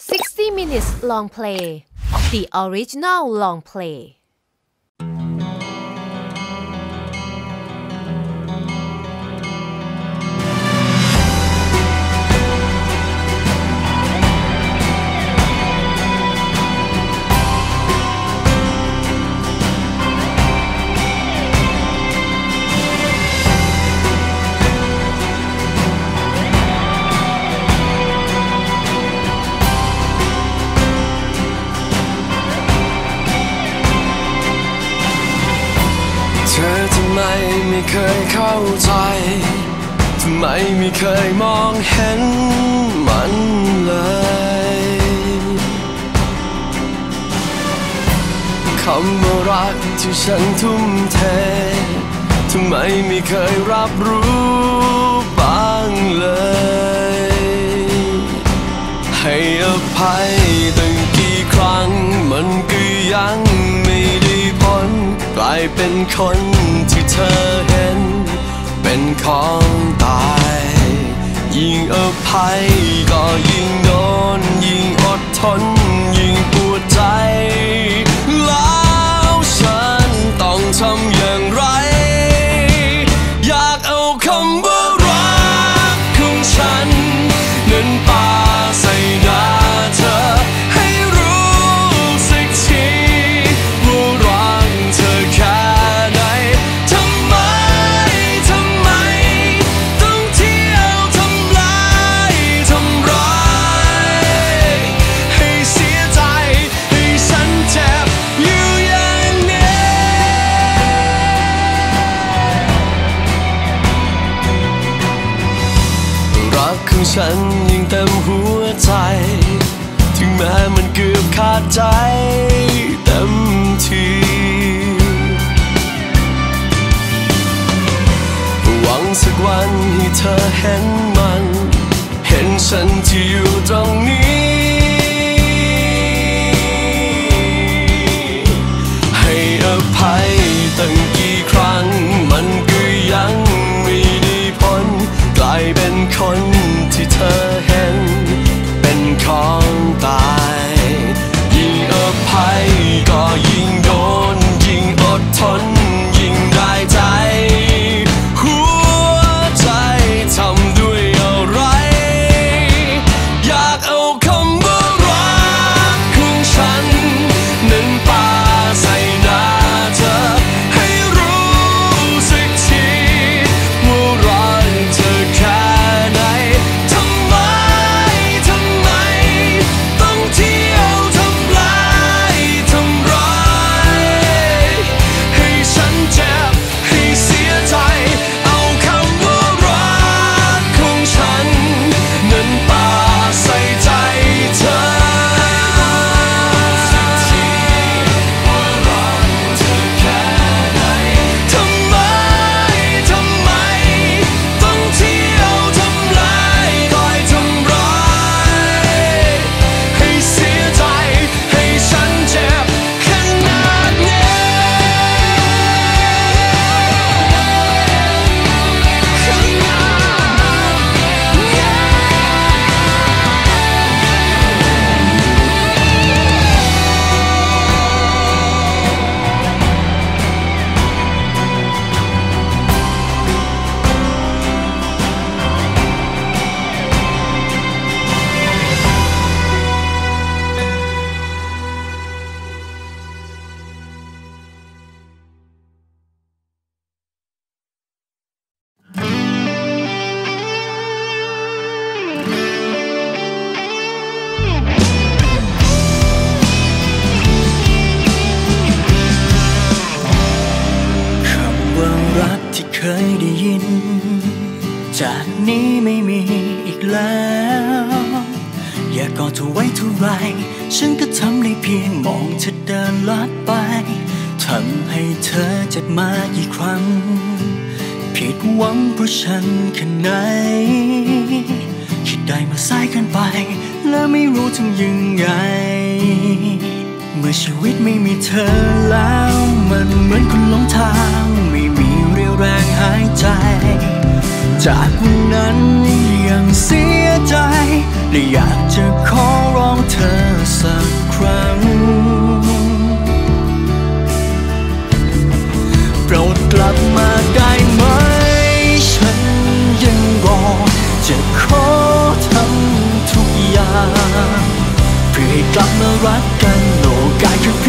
60 minutes long play. The original long play. ที่ฉันทุ่มเททำไมไม่เคยรับรู้บ้างเลย ให้อภัยตั้งกี่ครั้ง มันก็ยังไม่ได้พ้นกลายเป็นคนที่เธอเห็น เป็นของตาย ยิ่งอภัยก็ยิ่งโดน ยิ่งอดทน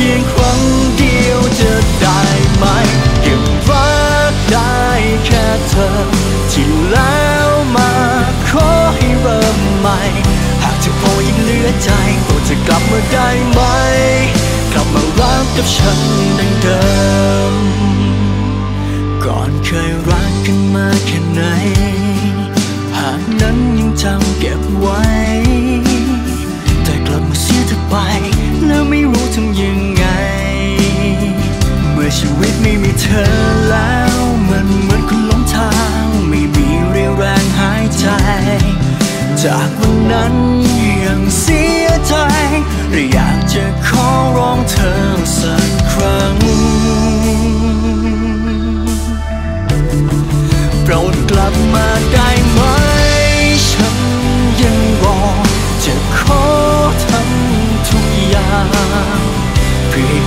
ยงครั้งเดียวจะได้ไหมเก็บรักได้แค่เธอ ที่แล้วมาขอให้เริ่มใหม่ หากเธอพอยังเหลือใจโปรดจะกลับมาได้ไหม กลับมารักกับฉันดังเดิม ก่อนเคยรักกันมาแค่ไหน อแล้วมันเหมือนคนหลงทาง ไม่มีเรียวแรงหายใจ จากวันนั้นยังเสียใจและอยากจะขอร้องเธอสักครั้ง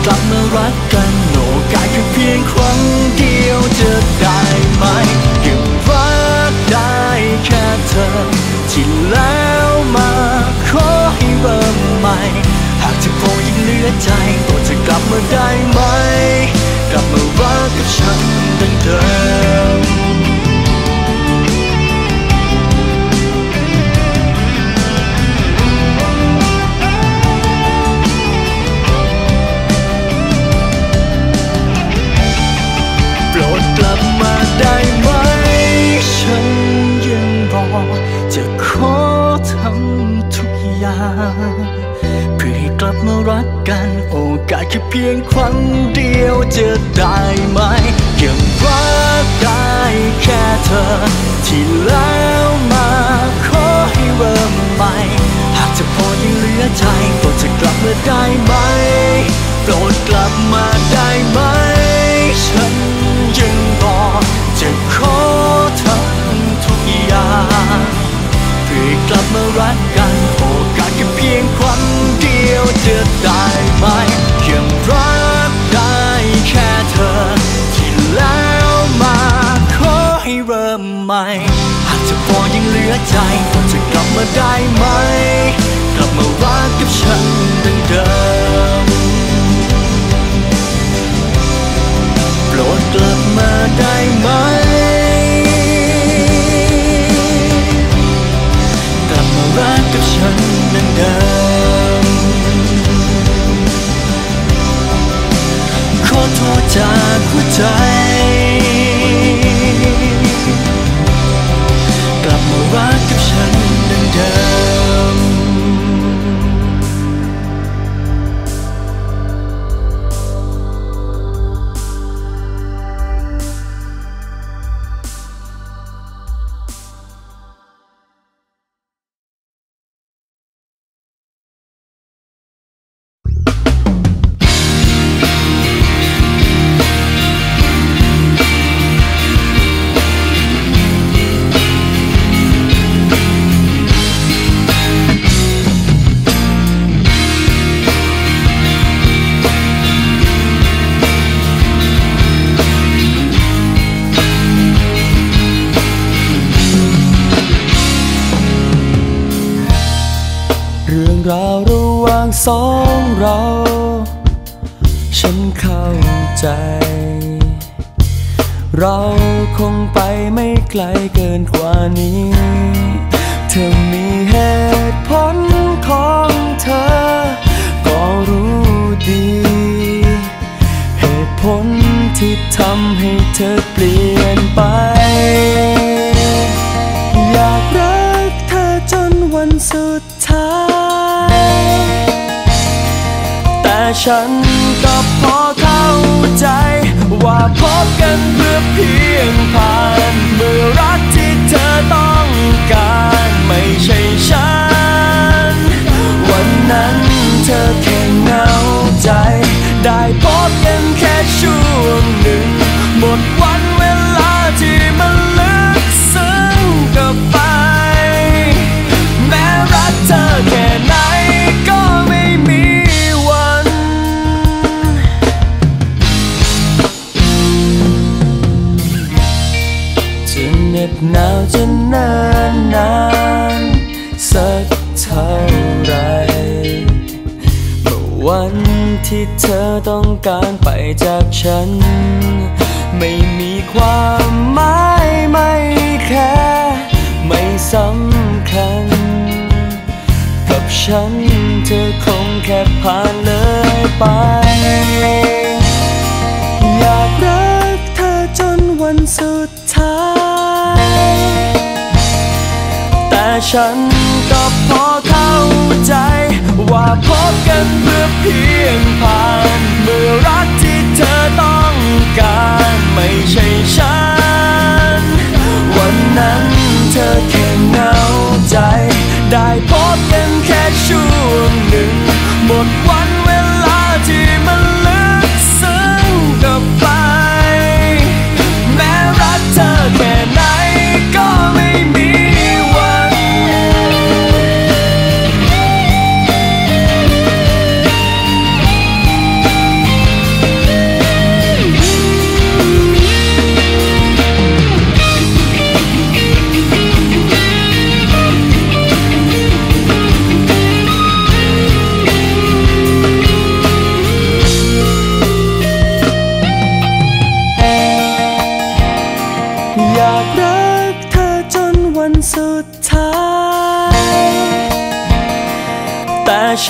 กลับมารักกันโอกาสแค่เพียงครั้งเดียวจะได้ไหมยังรักได้แค่เธอที่แล้วมาขอให้เริ่มใหม่ หากเธอพอยังเหลือใจโปรดจะกลับมาได้ไหม กลับมารักกับฉันดังเดิม เพียงครั้งเดียวจะได้ไหมยังรักได้แค่เธอ ที่แล้วมาขอให้เริ่มใหม่ หากจะพอยังเหลือใจโปรดจะกลับมาได้ไหม โปรดกลับมาได้ไหม ฉันยังรอจะขอทำทุกอย่างเพื่อกลับมารักกันโอกาสแค่เพียงครั้งเดียวจะได้ ลือใจจะกลับมาได้ไหม กลับมารักกับฉันดังเดิมโปรดกลับมาได้ไหม กลับมารักกับฉันเดิมขอโทษจากหัวใจ รักกับฉันดังเดิม นวันสุดท้าย แต่ฉันก็พอเข้าใจ ว่าพบกันเพื่อเพียงผ่าน เมื่อรักที่เธอต้องการไม่ใช่ฉัน วันนั้นเธอแค่เหงาใจ ได้พบกันแค่ช่วงหนึ่ง หมดวันเวลา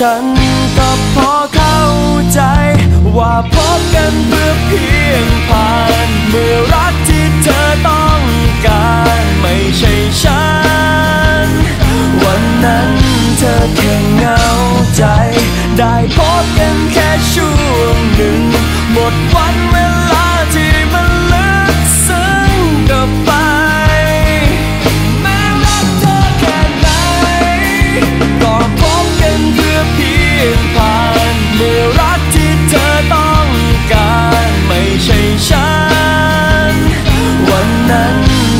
ฉันก็พอเข้าใจ ว่าพบกันเพื่อเพียงผ่าน เมื่อรักที่เธอต้องการไม่ใช่ฉัน วันนั้นเธอแค่เหงาใจ ได้พบกันแค่ช่วงหนึ่ง หมดวันเวลา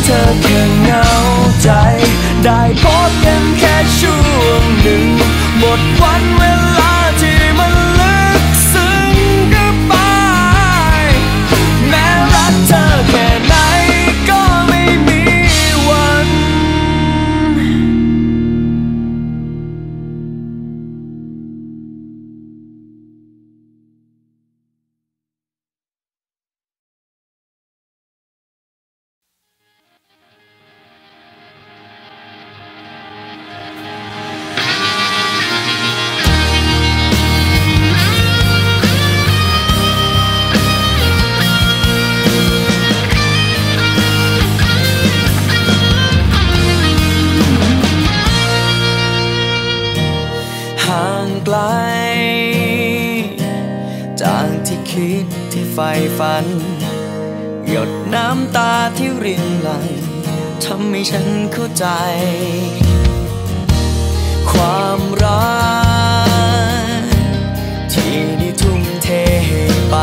เธอแค่เหงาใจ ได้พบกันแค่ช่วงหนึ่ง หมดวันเวลา ที่คิดที่ใฝ่ฝัน หยดน้ำตาที่รินไหลทำให้ฉันเข้าใจ ความรักที่ได้ทุ่มเทให้ไป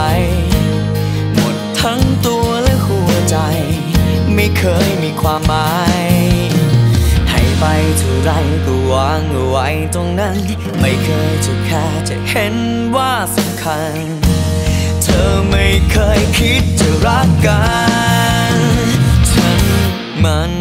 หมดทั้งตัวและหัวใจ ไม่เคยมีความหมาย ให้ไปเท่าไรก็วางเอาไว้ตรงนั้น ไม่เคยจะแค่จะเห็นว่าสำคัญ ไม่เคยคิดจะรักกัน ฉันมัน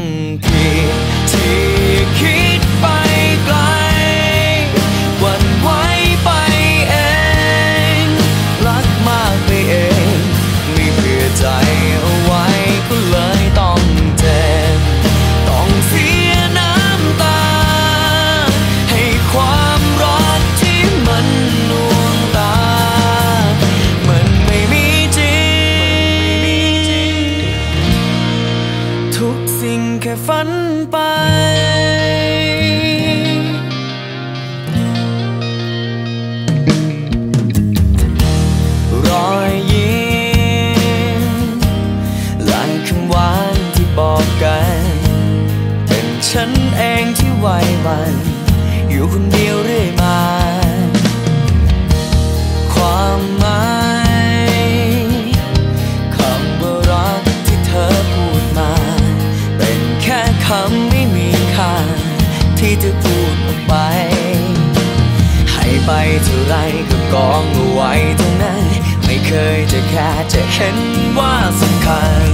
กองเอาไว้ตรงนั้น ไม่เคยจะแค่จะเห็นว่าสำคัญ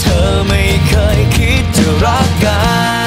เธอไม่เคยคิดจะรักกัน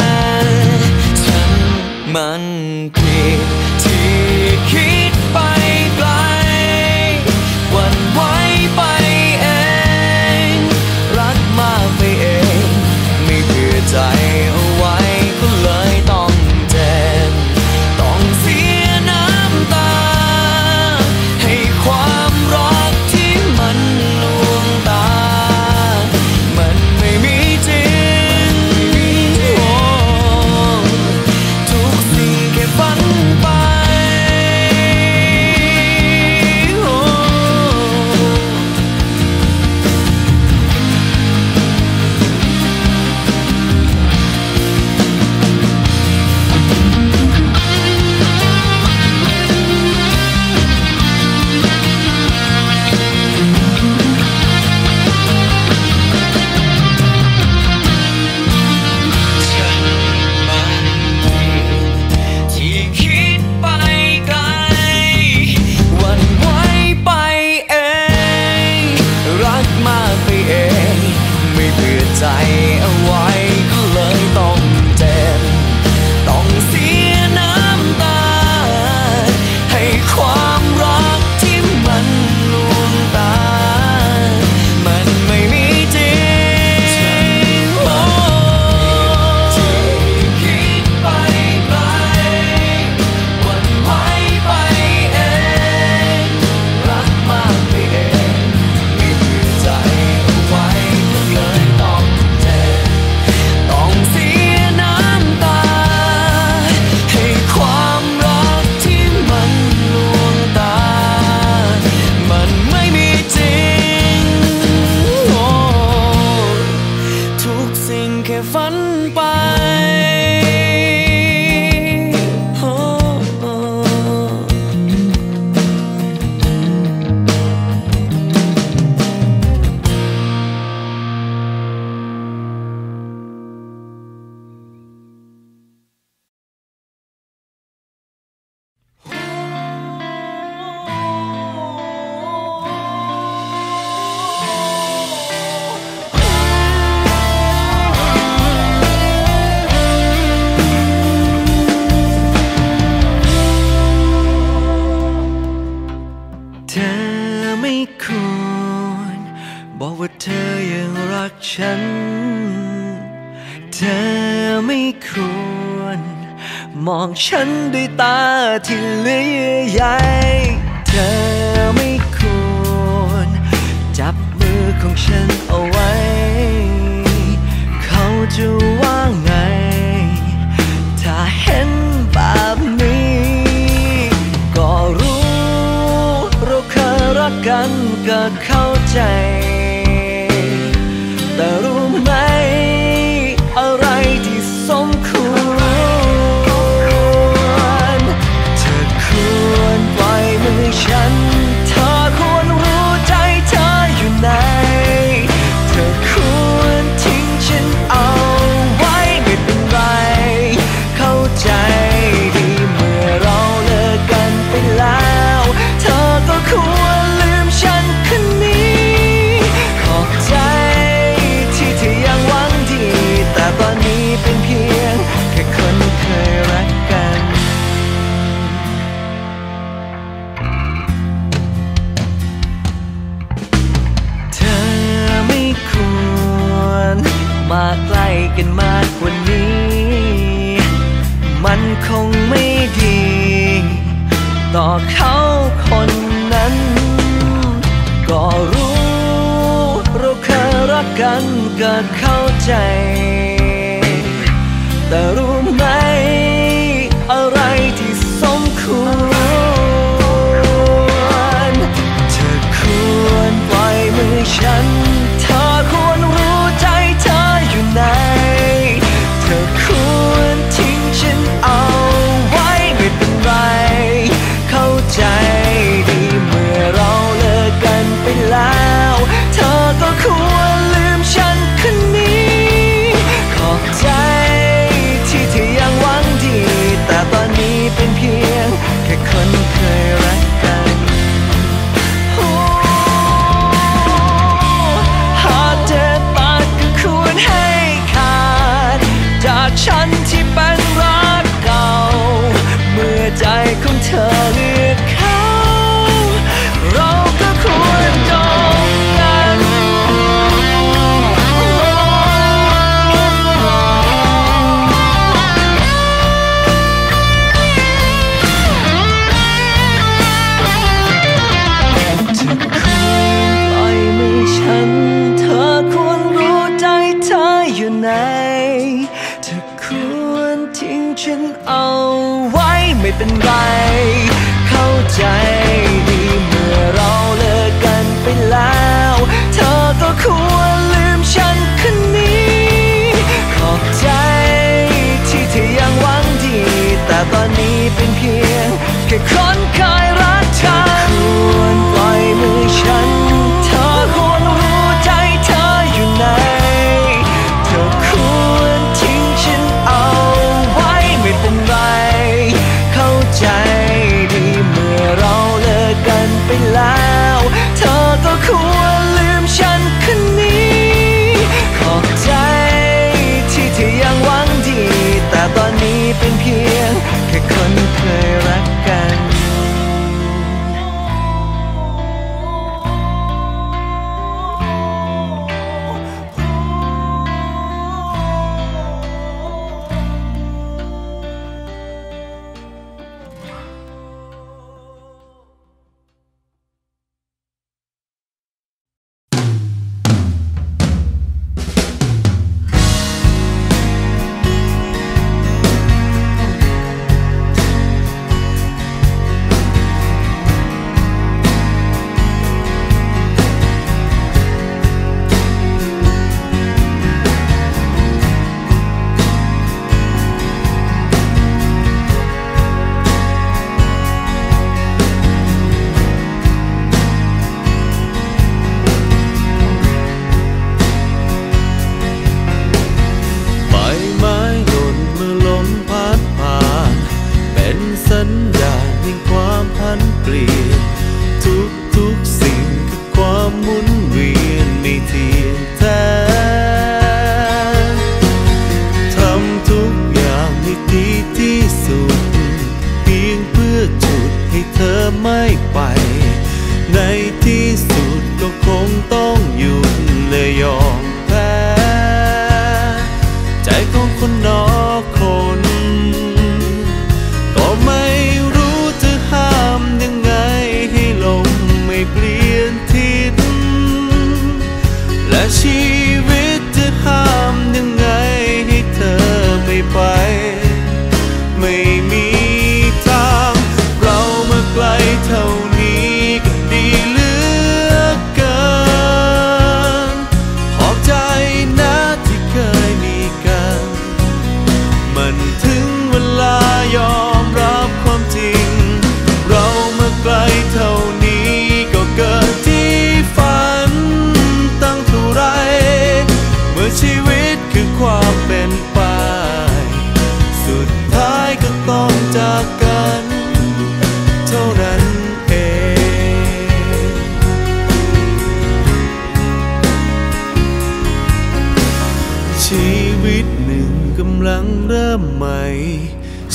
ชีวิตหนึ่งกำลังเริ่มใหม่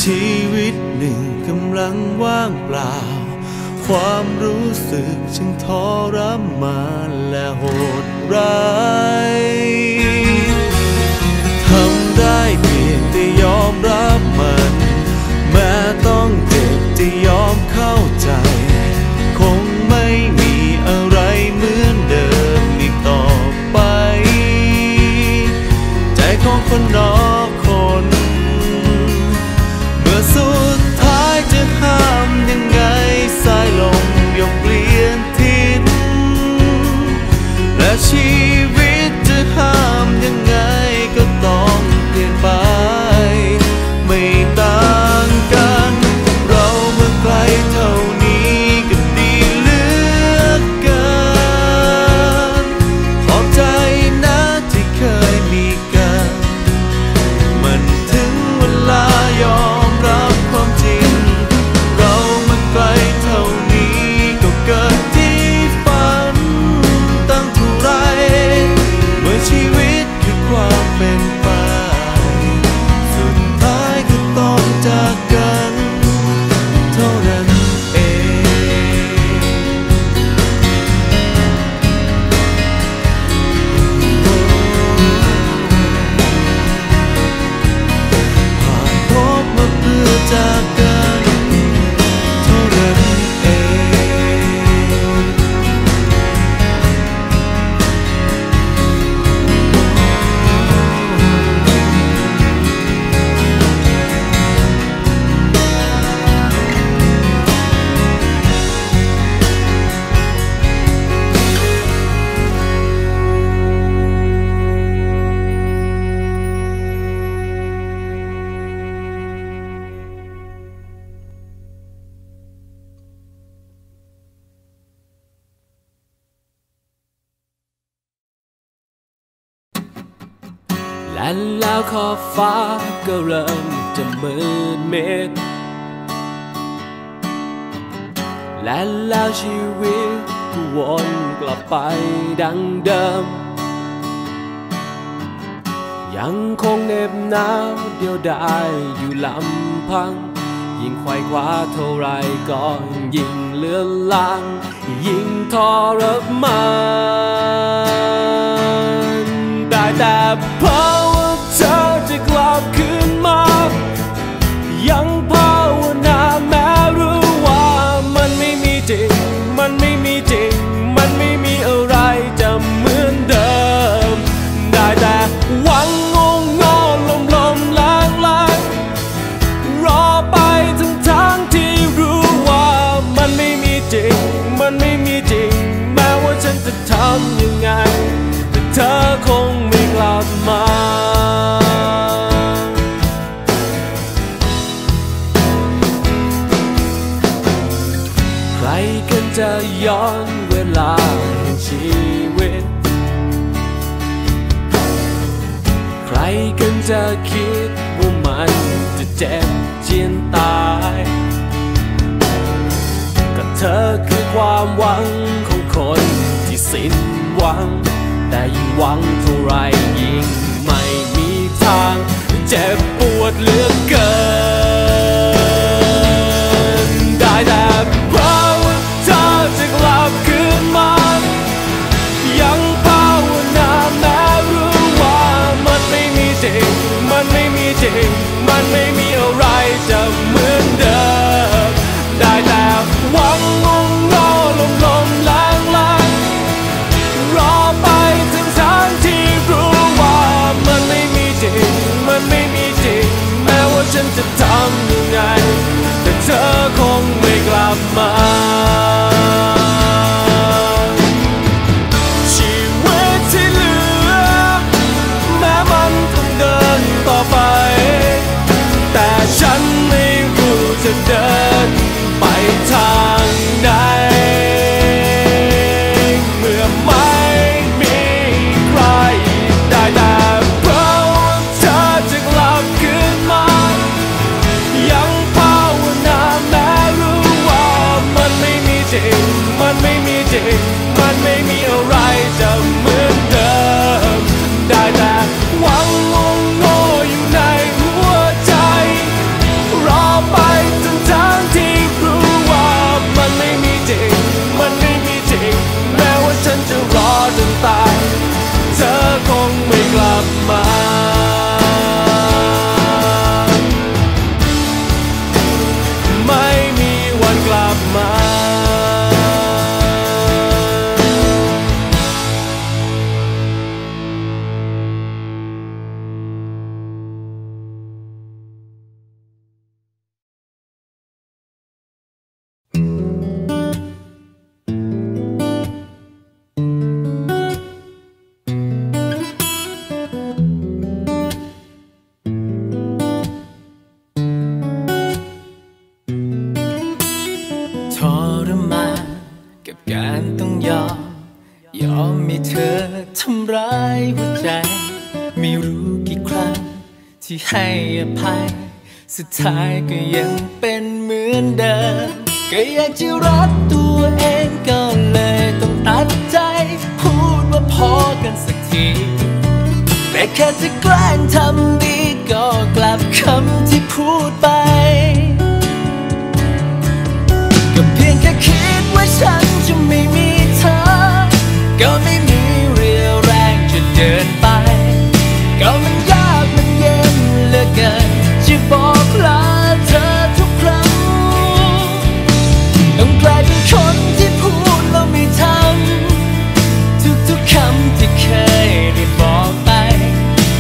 ชีวิตหนึ่งกำลังว่างเปล่า ความรู้สึกจึงทอรมาและโหดร้ายทำได้เพียงแต่ยอมรับมัน แม้ต้องเจ็บจะยอมเข้า คนรอคน เมื่อสุดท้ายจะห้ามยังไงสายลมยกเปลี่ยนทิศและชีวิตจะห้ามยังไงก็ต้องเปลี่ยนไป ฟ้าก็เริ่มจะมืดมิดและแล้วชีวิตก็วนกลับไปดังเดิม ยังคงเน็บหนาวเดียวดายอยู่ลำพัง ยิ่งไขว่คว้าเท่าไรก็ยิ่งเลือนลาง ยิ่งทอรมาน ความหวังของคนที่สิ้นหวัง แต่ยิ่งหวังเท่าไรยิ่งไม่มีทาง เจ็บปวดเหลือ อภัย สุดท้ายก็ยังเป็นเหมือนเดิม ก็อยากจะรักตัวเองก็เลยต้องตัดใจ พูดว่าพอกันสักทีแต่แค่จะแกล้งทำดีก็กลับคำที่พูดไป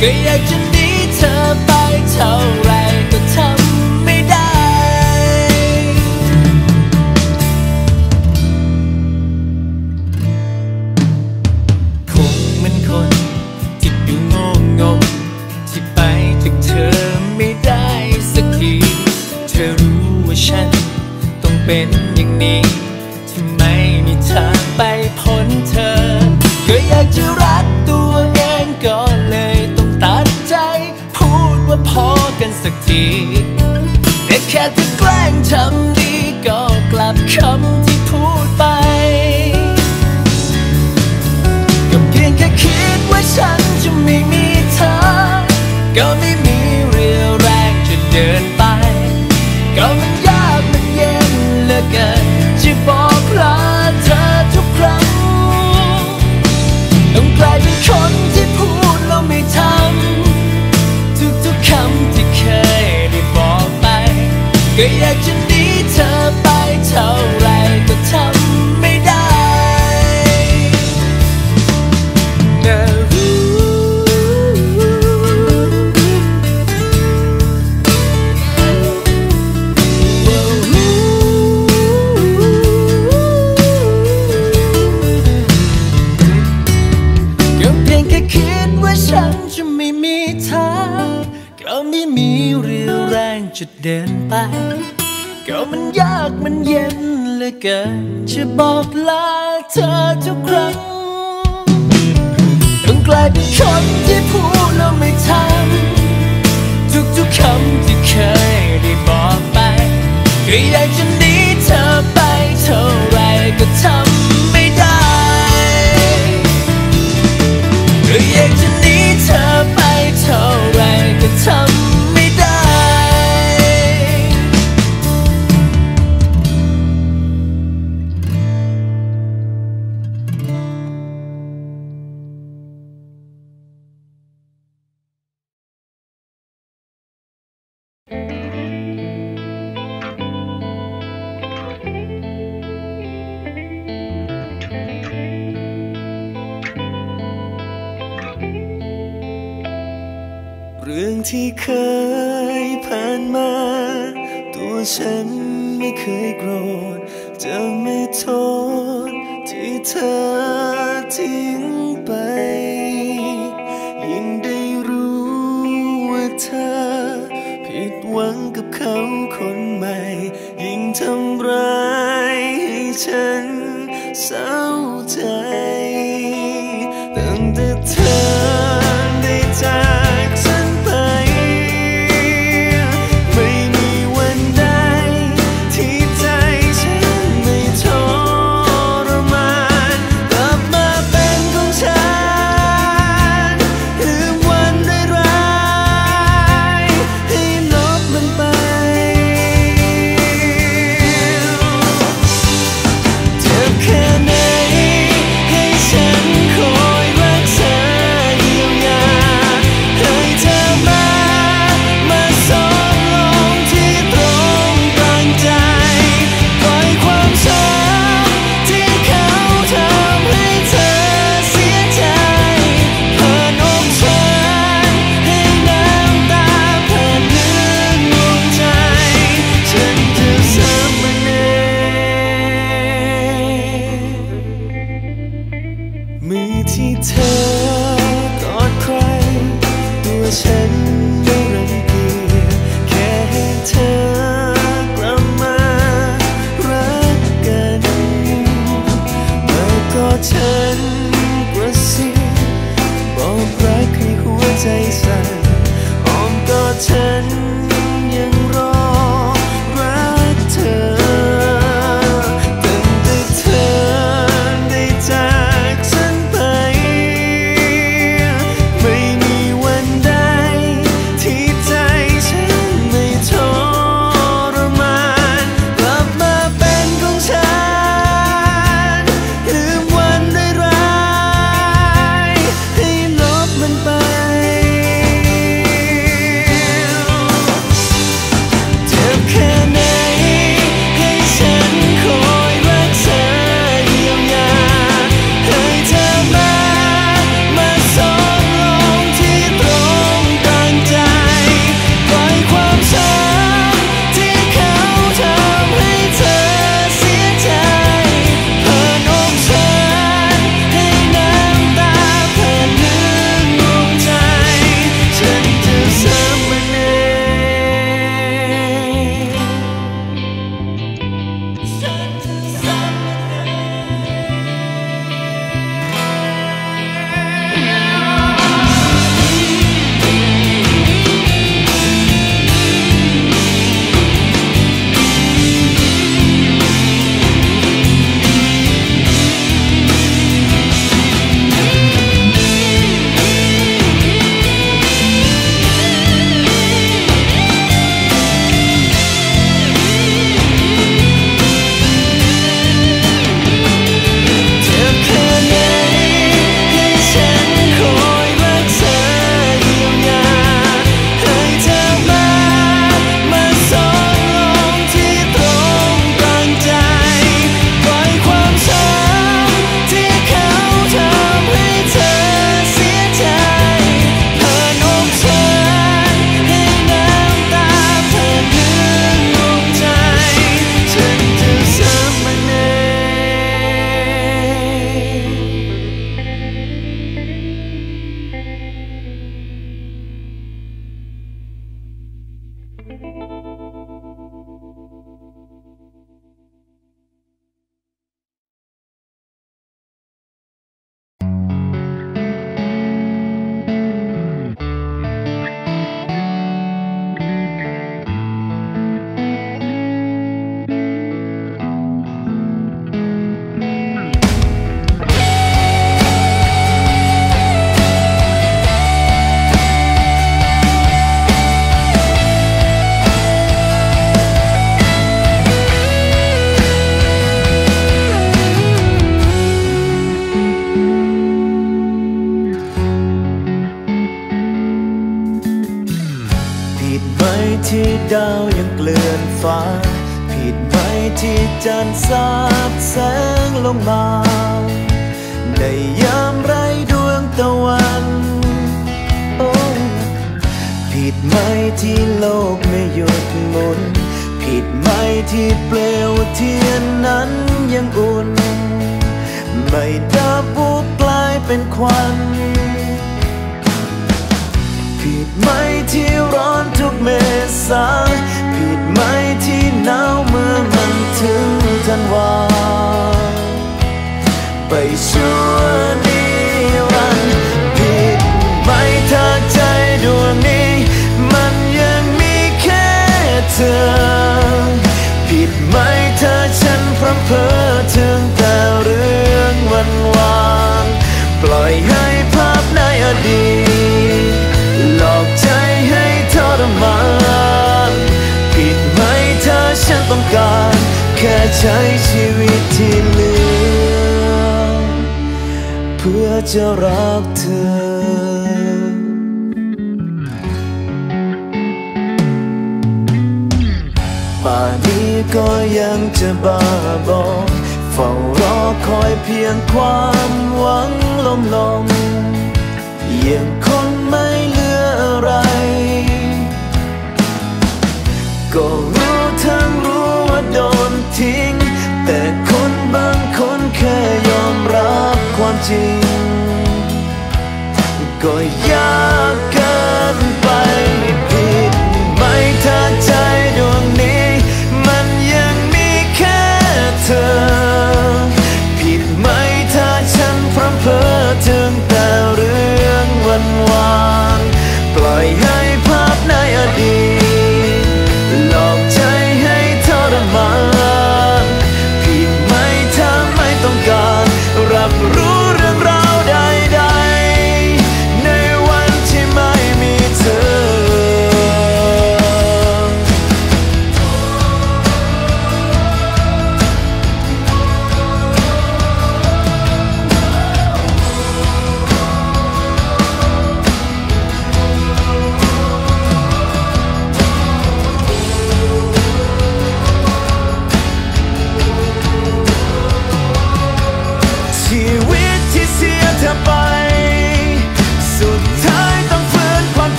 quem é de มันยาก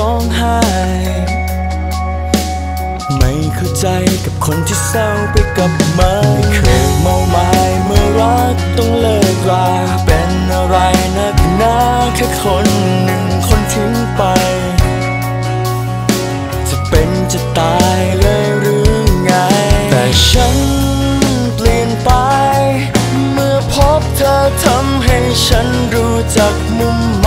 ร้องไห้ ไม่เข้าใจกับคนที่เศร้าไปกับมันไม่เคยเมาไมา้เมื่อรักต้องเลิกราเป็นอะไรนักหนาแค่คนหนึ่งคนทิ้งไป จะเป็นจะตายเลยหรือไง แต่ฉันเปลี่ยนไป เมื่อพบเธอทำให้ฉันรู้จักมุม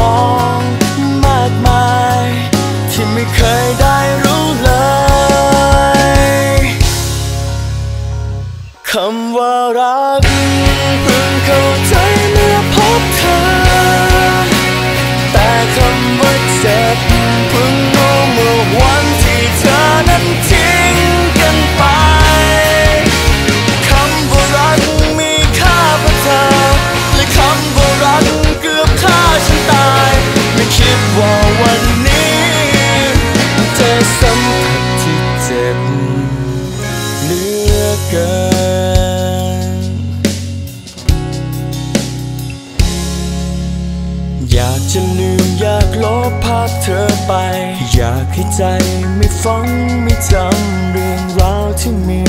คำว่ารักเพิ่งเข้าใจเมื่อพบเธอ แต่คำว่าเจ็บเพิ่งรู้เมื่อวันที่เธอนั้น ไป อยากให้ใจไม่ฟังไม่จำเรื่องราวที่มี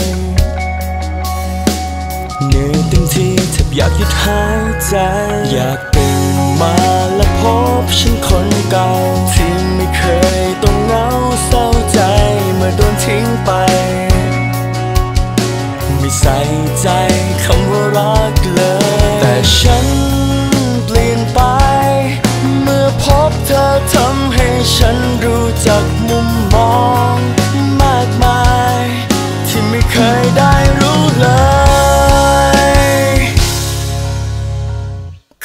เหนื่อยเต็มที่แทบอยากหยุดหายใจ อยากตื่นมาและพบฉันคนเก่า ที่ไม่เคยต้องเหงาเศร้าใจเมื่อโดนทิ้งไป ไม่ใส่ใจคำว่ารักเลย แต่ฉัน ฉันรู้จักมุมมองมากมาย ที่ไม่เคยได้รู้เลย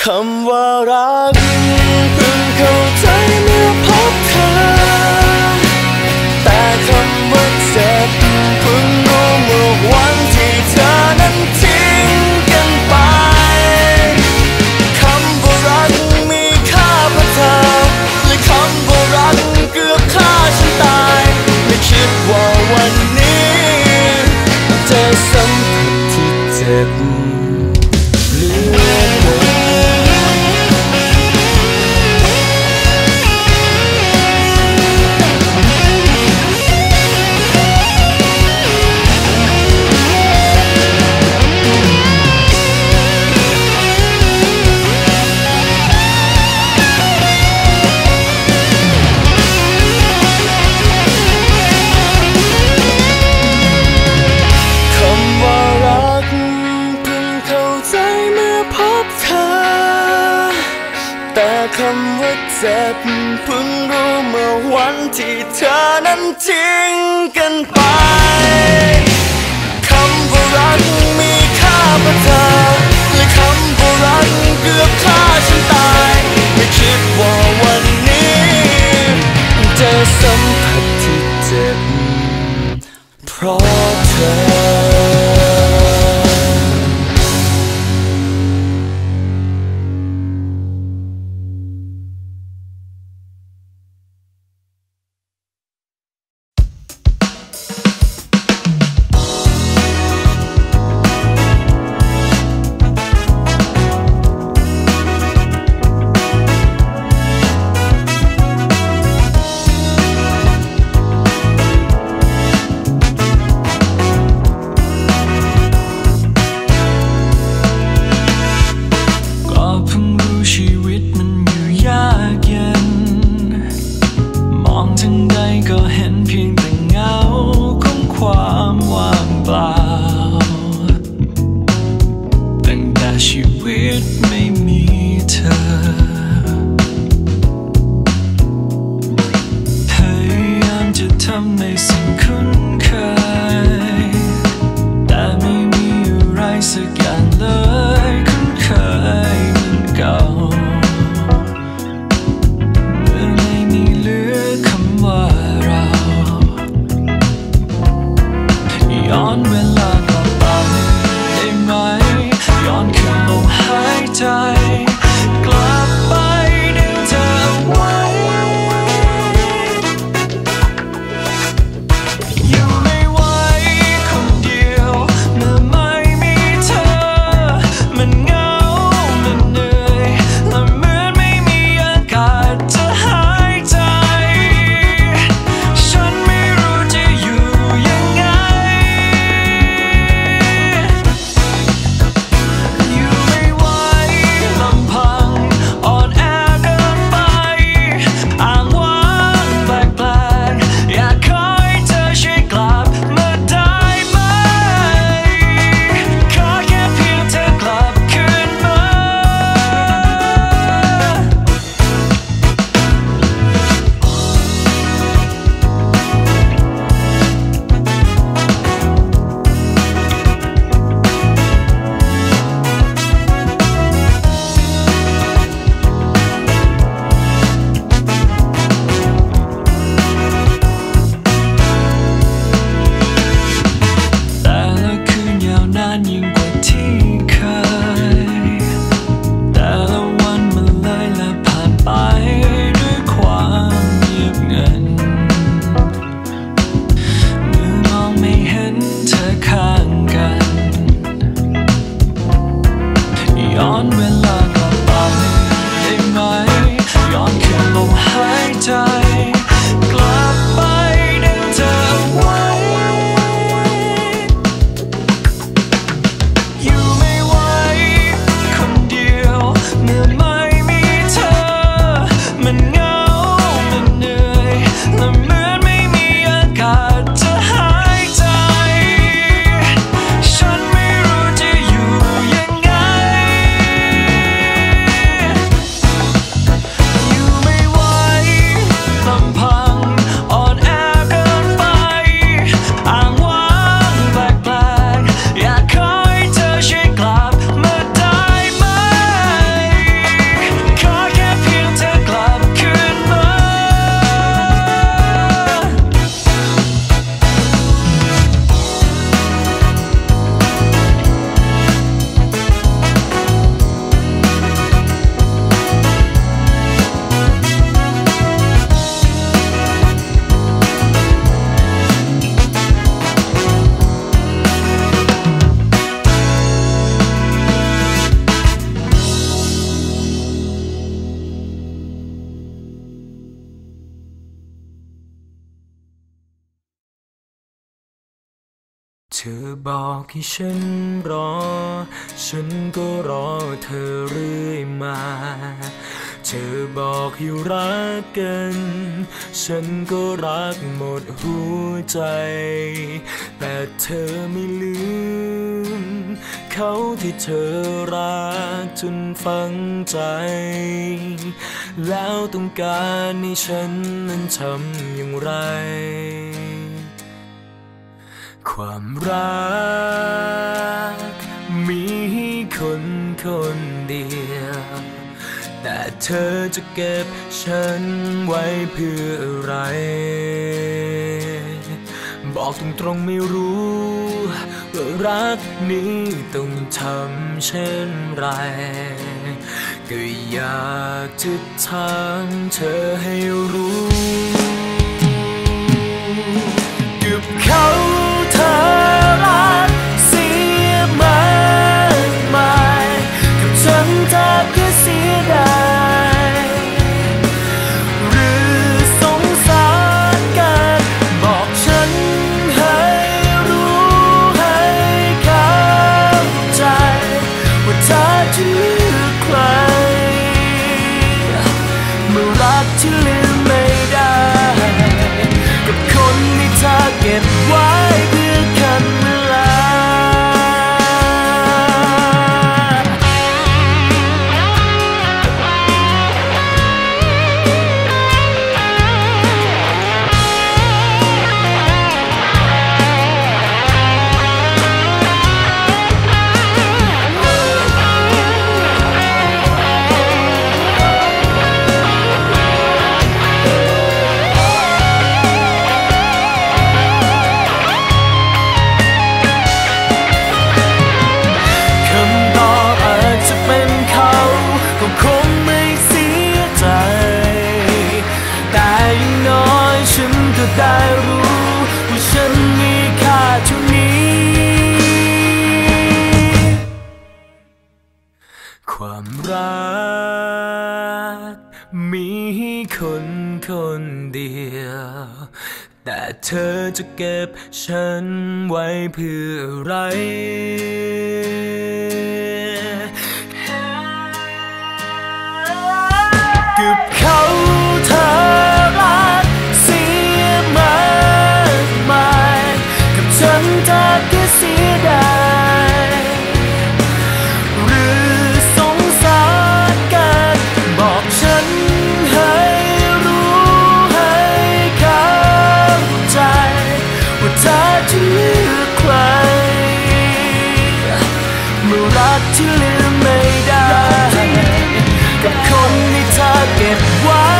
คำว่ารักเพิ่งเข้าใจเมื่อพบเธอ แต่คำว่าเจ็บเพิ่งรู้เมื่อวันที่เธอ Let to ให้ฉันรอ ฉันก็รอเธอเรื่อยมา เธอบอกให้รักกัน ฉันก็รักหมดหัวใจ แต่เธอไม่ลืม เขาที่เธอรักจนฝังใจ แล้วต้องการให้ฉันนั้นทำอย่างไร ความรัก มีให้คนคนเดียว แต่เธอจะเก็บฉันไว้เพื่ออะไร บอกตรงๆไม่รู้ว่ารักนี้ต้องทำเช่นไรก็อยากจะถามเธอให้รู้กับเขา รักเสียมากมายกับฉันเธอ จะเก็บฉันไว้เพื่ออะไร มรักที่ลืมไม่ได้ กับคนที่เธอเก็บไว้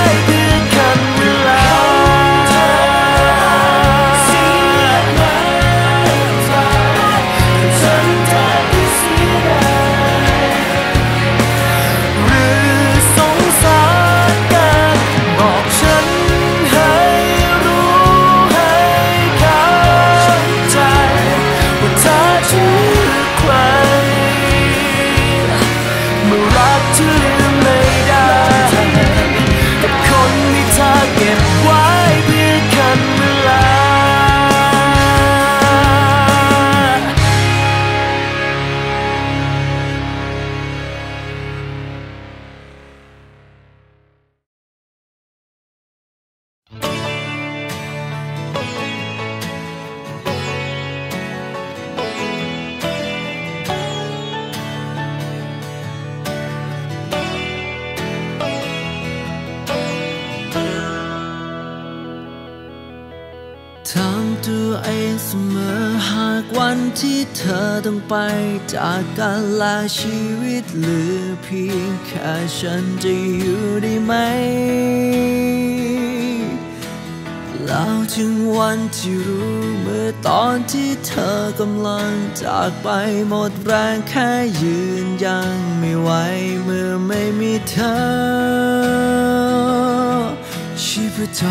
จากกันและชีวิตหลือเพียงแค่ฉันจะอยู่ได้ไหม แล้วถึงวันที่รู้เมื่อตอนที่เธอกำลังจากไปหมดแรงแค่ยืนยังไม่ไหวเมื่อไม่มีเธอ ชีพจ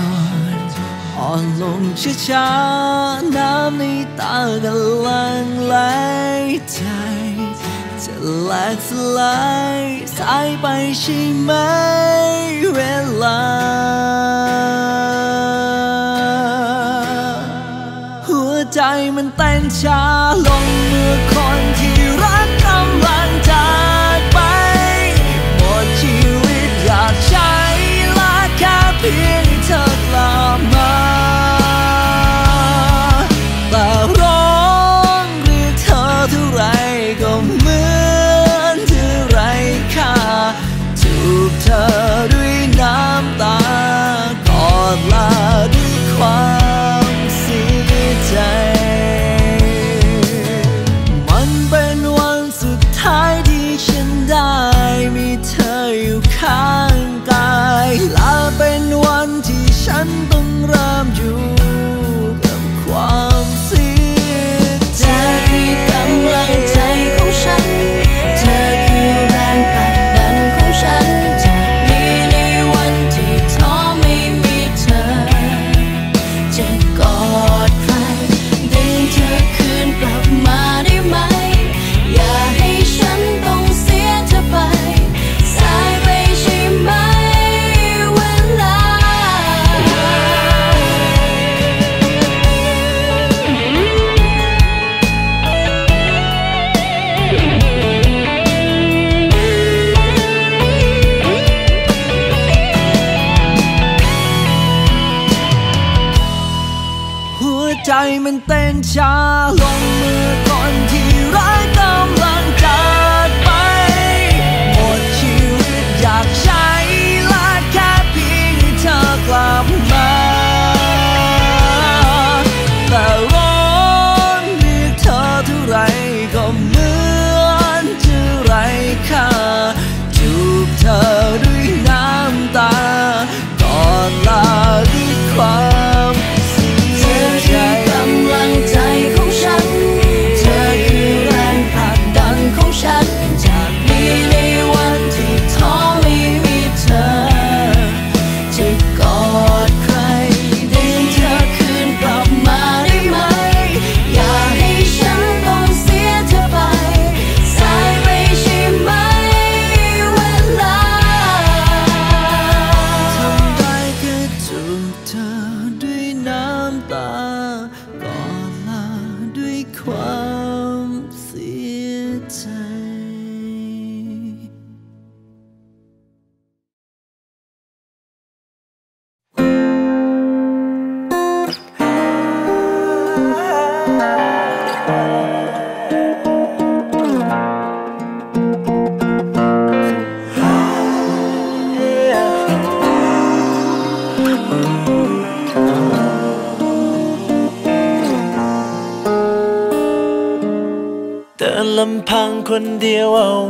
รอ่อนลงช้าๆน้ำในตากำลังไหลจจะแห ลกสลายสายไปใช่ไหมเวลา หัวใจมันเต้นช้าลงเมื่อค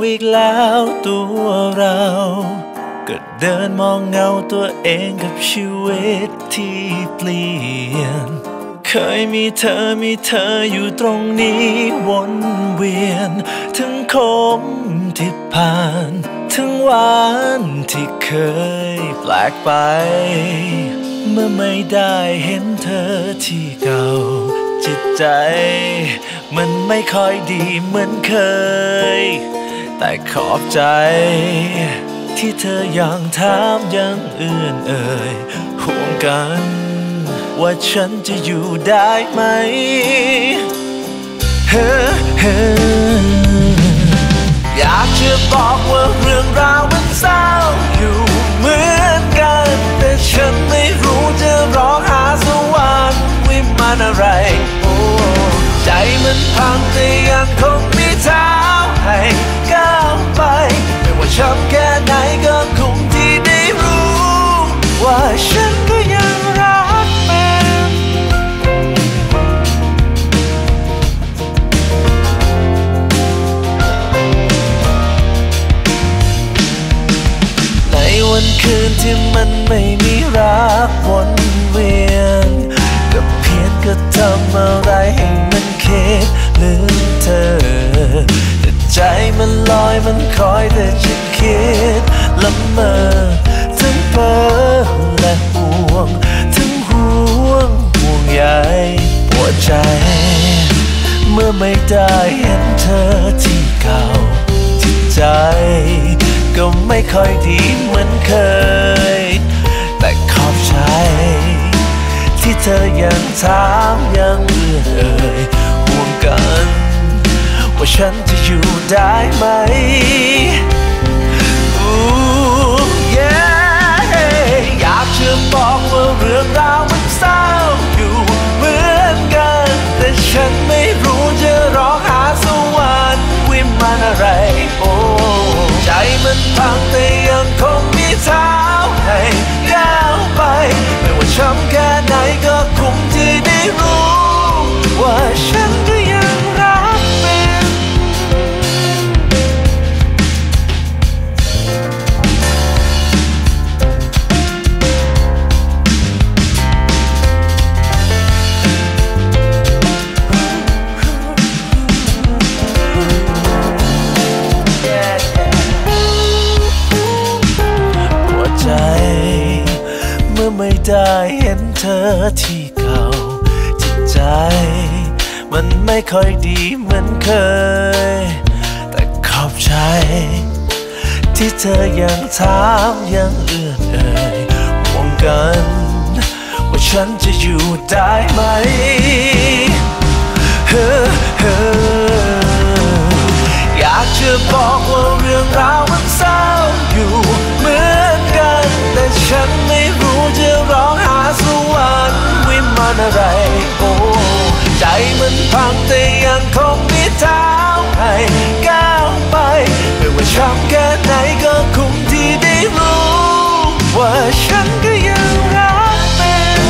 อีกแล้วตัวเรา ก็เดินมองเงาตัวเองกับชีวิตที่เปลี่ยน เคยมีเธอมีเธออยู่ตรงนี้วนเวียน ทั้งคมที่ผ่าน ทั้งหวานที่เคยแปลกไป เมื่อไม่ได้เห็นเธอที่เก่าจิตใจ มันไม่ค่อยดีเหมือนเคย แต่ขอบใจ ที่เธอยังถามยังเอื่อนเอ่ยห่วงกัน ว่าฉันจะอยู่ได้ไหมเฮ้อเฮ้ออยากจะบอกว่าเรื่องราวมันเศร้าอยู่เหมือนกัน แต่ฉันไม่รู้จะร้องหาสวรรค์วิมานอะไร โอ้ใจมันพังแต่ยังคงมีเท้า ให้ก้าวไป ไม่ว่าช้ำแค่ไหนก็คงที่ได้รู้ ว่าฉันก็ยังรักมันในวันคืนที่มันไม่มีรักวนเวียนก็เพียงก็ทำอะไรให้มันคิดลืมเธอ ใจมันลอยมันคอยแต่จะคิดละเมอทั้งเพ้อและห่วง ทั้งห่วงห่วงใยปวดใจ เมื่อไม่ได้เห็นเธอที่เก่าจิตใจ ก็ไม่ค่อยดีเหมือนเคย แต่ขอบใจ ที่เธอยังถามยังเอ่ยห่วงกัน ว่าฉัน อยู่ได้ไหม Ooh, yeah อยากจะบอกว่าเรื่องราวมันเศร้าอยู่เหมือนกัน แต่ฉันไม่รู้จะร้องหาสวรรค์วิมานอะไร โอ้ใจมันพังแต่ยังคงมีเท้าให้ก้าวไป ไม่ว่าช้ำแค่ไหนก็คงที่ได้รู้ ว่าฉัน ที่เก่าจิตใจ มันไม่ค่อยดีเหมือนเคย แต่ขอบใจ ที่เธอยังถามยังเอื้อนเอ่ยห่วงกัน ว่าฉันจะอยู่ได้ไหมเฮ้อเฮ้ออยากจะบอกว่าเรื่องราวมันเศร้าอยู่เหมือนกัน แต่ฉันไม่รู้จะร้อ อะไรโอ้ใจมันพังแต่ยังคงมีเท้าให้ก้าวไปไม่ว่าช้ำแค่ไหนก็คงที่ได้รู้ว่าฉันก็ยังรักเป็น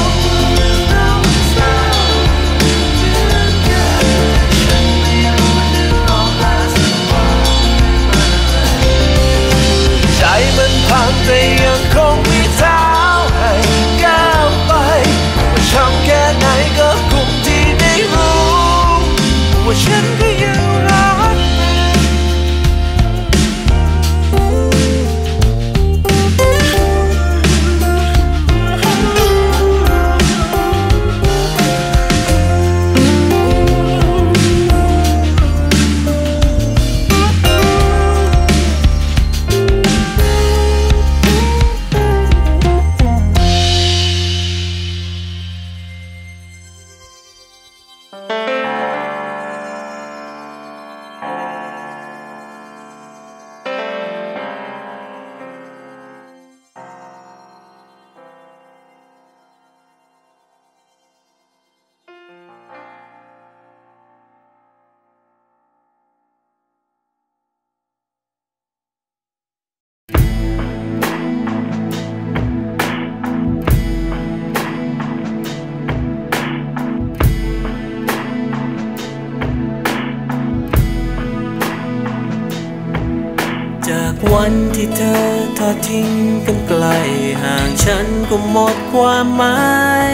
ใจมันพังแต่ยังคง ว่า ความหมาย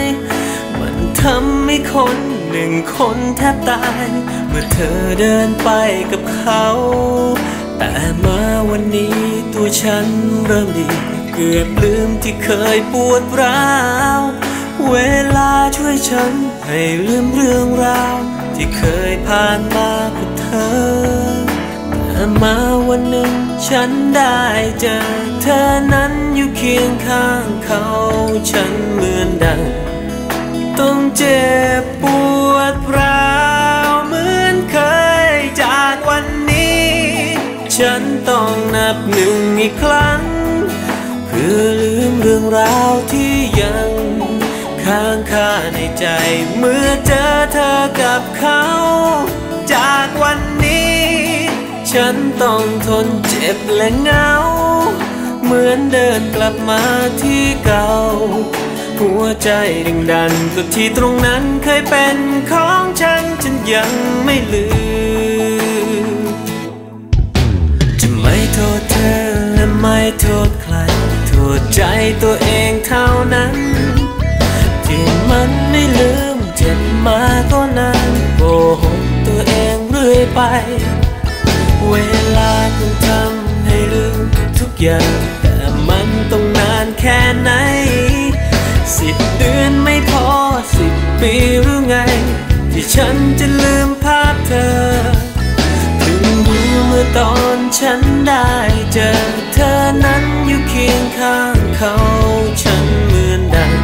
มันทำให้คนหนึ่งคนแทบตาย เมื่อเธอเดินไปกับเขา แต่มาวันนี้ตัวฉันเริ่มดี เกือบลืมที่เคยปวดร้าว เวลาช่วยฉันให้ลืมเรื่องราว ที่เคยผ่านมากับเธอแต่มาวันหนึ่งฉันได้เจอ เธอนั้นอยู่เคียงข้างเขาฉัน เจ็บปวดร้าวเหมือนเคยจากวันนี้ ฉันต้องนับหนึ่งอีกครั้ง เพื่อลืมเรื่องราวที่ยังค้างคาในใจ เมื่อเจอเธอกับเขา จากวันนี้ ฉันต้องทนเจ็บและเหงา เหมือนเดินกลับมาที่เก่า หัวใจดึงดันก็ที่ตรงนั้นเคยเป็นของฉันฉันยังไม่ลืม จะไม่โทษเธอและไม่โทษใคร โทษใจตัวเองเท่านั้น ที่มันไม่ลืมเจ็บมาก็นานโกหกตัวเองเรื่อยไป เวลาคงทำให้ลืมทุกอย่าง แต่มันต้องนานแค่ไหน สิบเดือนไม่พอสิบปีหรือไง ที่ฉันจะลืมภาพเธอถึงรู้เมื่อตอนฉันได้เจอเธอนั้นอยู่เคียงข้างเขาฉันเหมือนดัง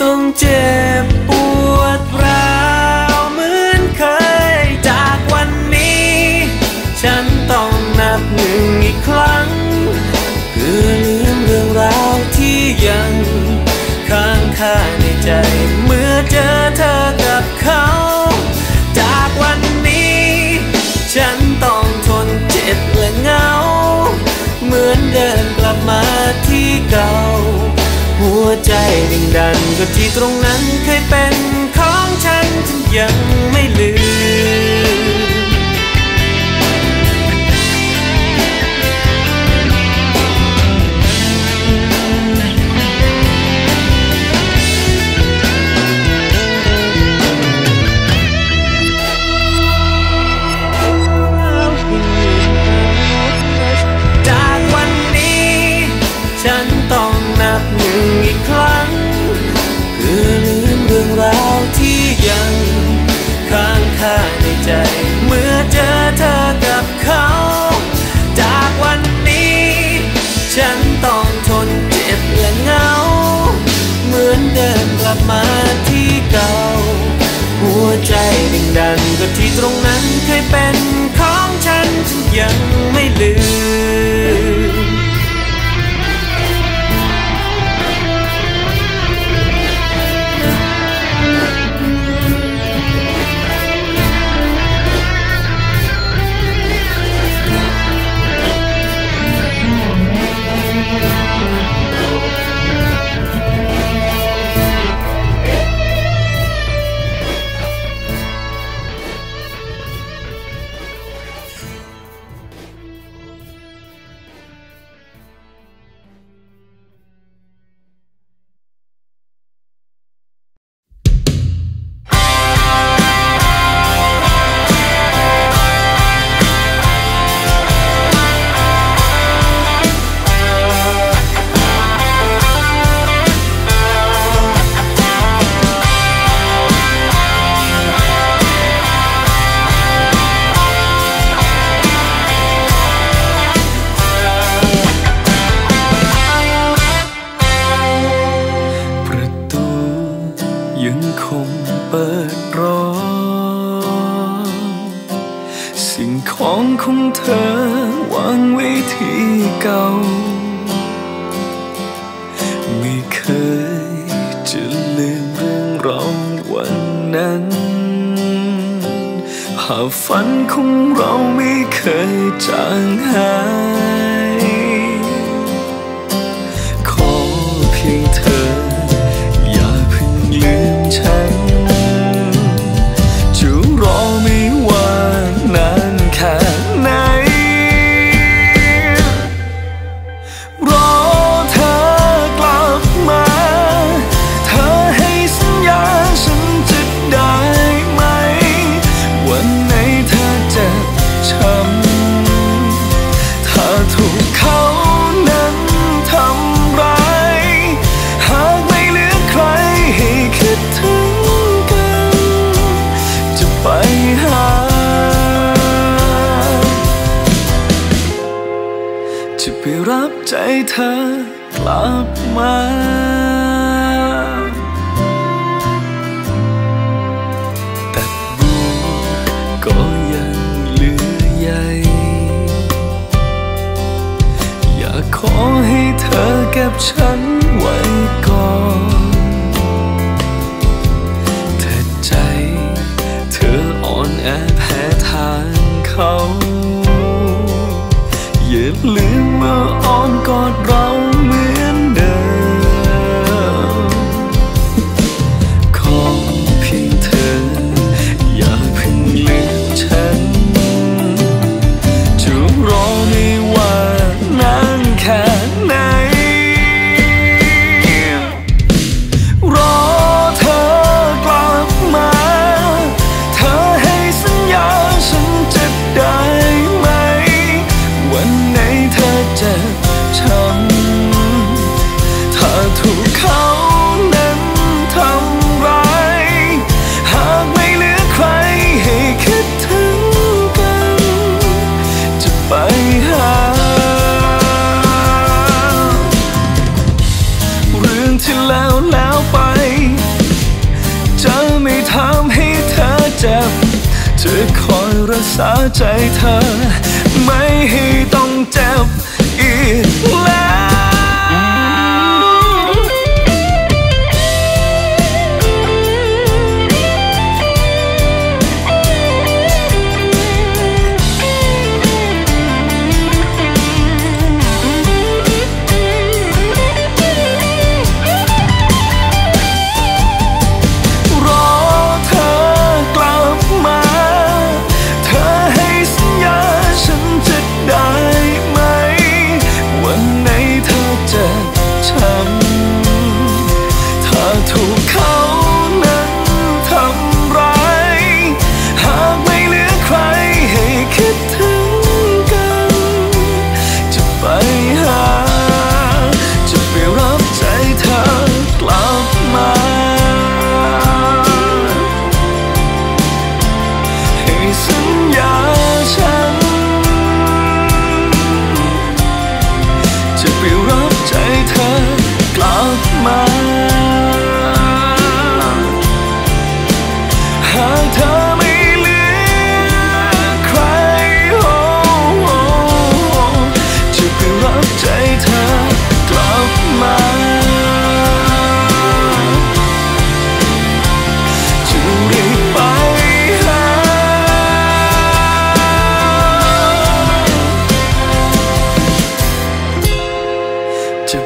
ต้องเจ็บปวดร้าวเหมือนเคยจากวันนี้ ฉันต้องนับหนึ่งอีกครั้ง คือลืมเรื่องราวที่ยัง ในใจ เมื่อเจอเธอกับเขา จากวันนี้ ฉันต้องทนเจ็บและเหงา เหมือนเดินกลับมาที่เก่า หัวใจดึงดันก็ที่ตรงนั้นเคยเป็นของฉันฉันยังไม่ลืม งดันก็ที่ตรงนั้นเคยเป็นของฉันทุกอย่าง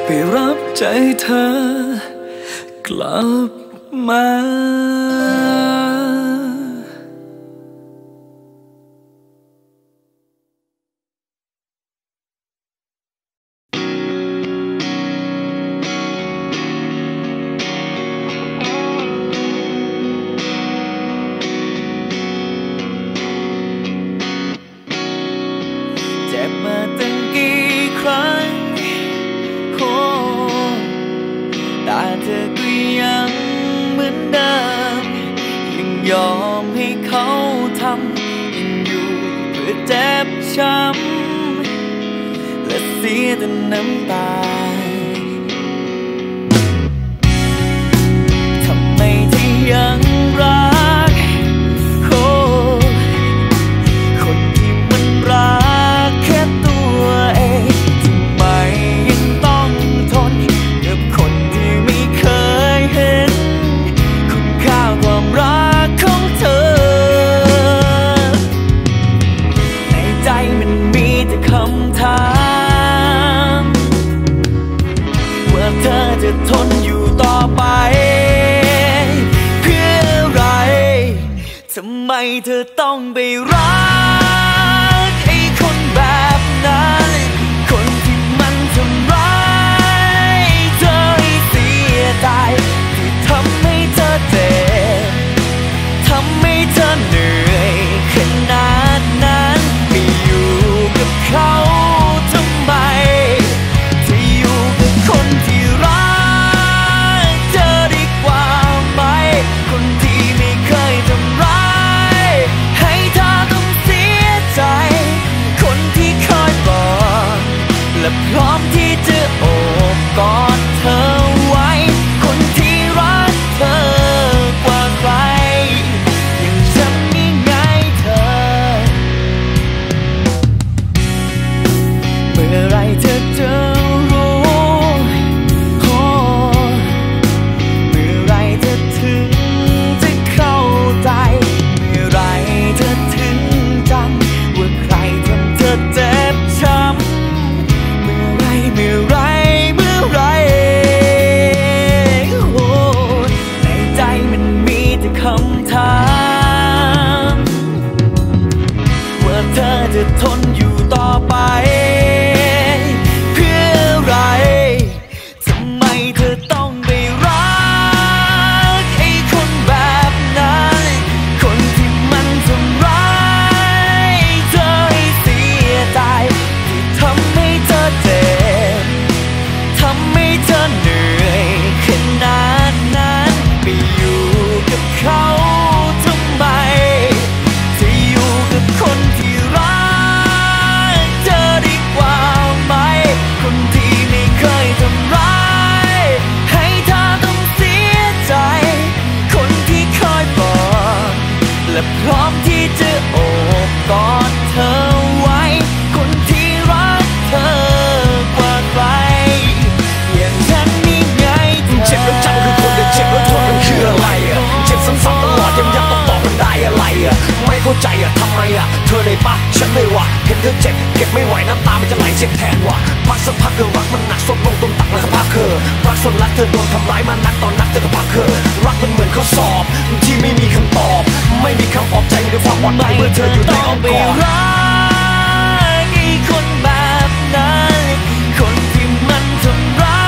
ไปรับใจเธอกลับมา เธอจะทนอยู่ต่อไปำตามันจะไหลเจ็บแทนว่ะพักสักพักเธอรักมันหนักซบลงตรงตักแล้วก็พักเธอรักส่วนรักเธอโดนทำร้ายมานักตอนนักเธอก็พักเธอรักมันเหมือนข้อสอบที่ไม่มีคำตอบ ไม่มีคำปลอบใจมีแต่ความหวังเมื่อเธออยู่ในอ้อมกอดรักไอ้คนแบบนั้นคนที่มันทำร้า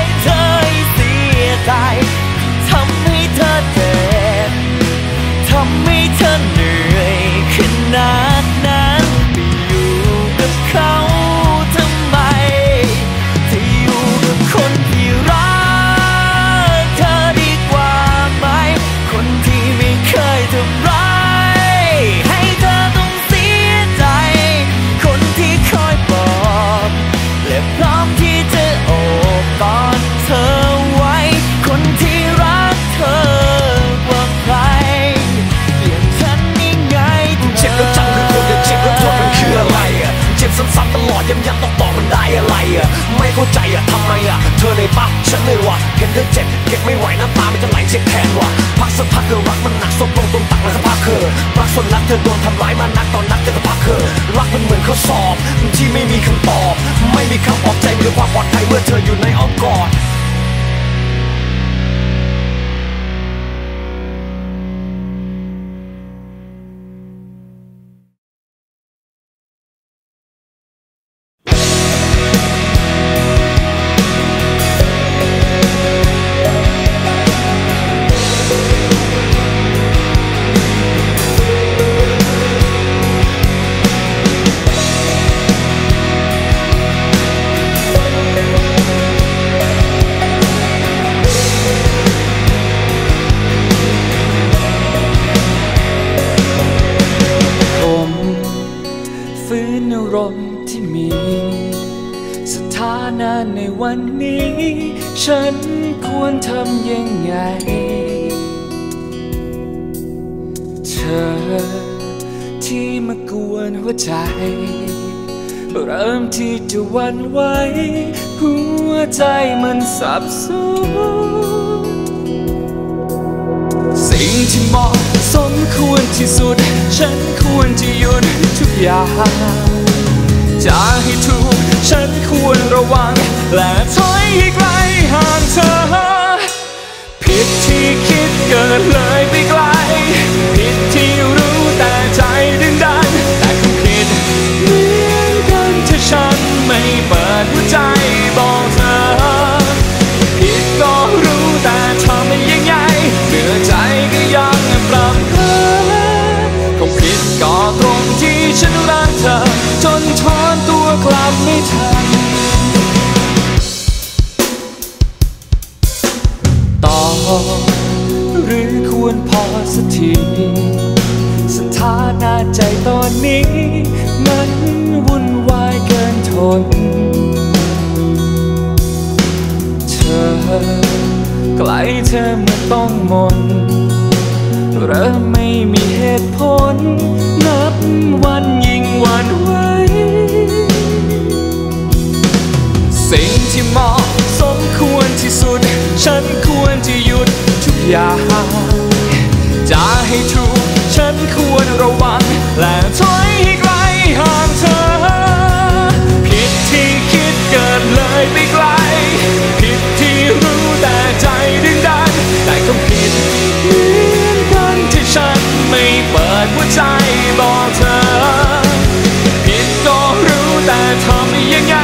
ยเธอให้เสียใจทำให้เธอเจ็บทำให้เธอเหนื่อยขนาดนั้น ซ้ำๆตลอดย้ำๆต้องตอบมันได้อะไรอะไม่เข้าใจอะทำไมอะเธอในปะฉันไม่ว่าเห็นเธอเจ็บเก็บไม่ไหวน้ำตามันจะไหลเจ็บแทนว่ะพักสักพักเธอรักมันหนักซบลงตรงตักแล้วก็พักเธอรักส่วนรักเธอโดนทำร้ายมานักตอนนักเธอก็พักเธอรักมันเหมือนข้อสอบที่ไม่มีคำตอบ ไม่มีคำปลอบใจมีแต่ความปลอดภัยเมื่อเธออยู่ในอ้อมกอด บสนสิ่งที่เหมาะสมควรที่สุด ฉันควรจะหยุดทุกอย่างจะให้ถูกฉันควรระวัง และถอยให้ไกลห่างเธอ ผิดที่คิดเกินเลยไปไกล ผิดที่รู้แต่ใจดึงดัน แต่คงผิดเหมือนกันที่ฉันไม่เปิดหัวใจบอกเธอ ฉันรักเธอ จนถอนตัวกลับไม่ทัน ต่อ หรือควรพอสักทีสถานะใจตอนนี้ มันวุ่นวายเกินทน เธอ ไกลเธอเมื่อต้องมน เริ่มไม่มีเหตุผล นับวันยิ่งหวันไหวสิ่งที่เหมาะสมควรที่สุด ฉันควรจะหยุดทุกอย่างจะให้ถูก ฉันควรระวัง และถอยให้ไกลห่างเธอ ผิดที่คิดเกินเลยไปไกล ผิดที่รู้แต่ใจดึงดันแต่ก็ผิด ใจบอกเธอ ผิดก็รู้แต่ทำยังไง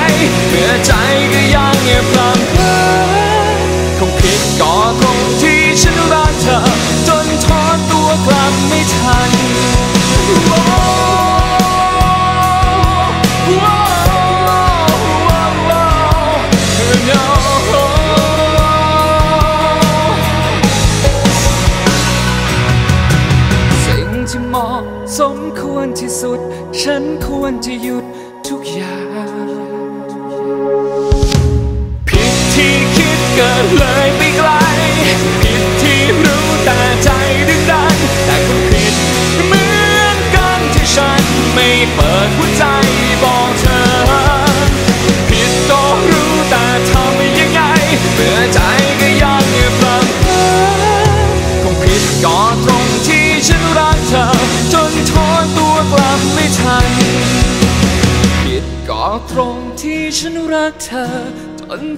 เมื่อใจก็ยังเงียบลังเพอคงผิดก็ตรงที่ฉันรักเธอ จนทอนตัวกลับไม่ทัน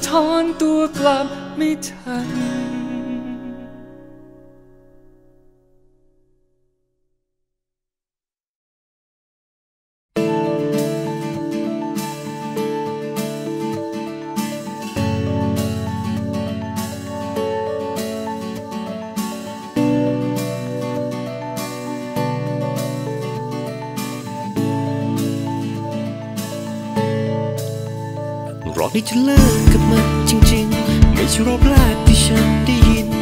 ถอนตัวกลับไม่ทัน ในี่จะเลิกกับมันจริงๆ ไม่ใช่รอบแรกที่ฉันได้ยิน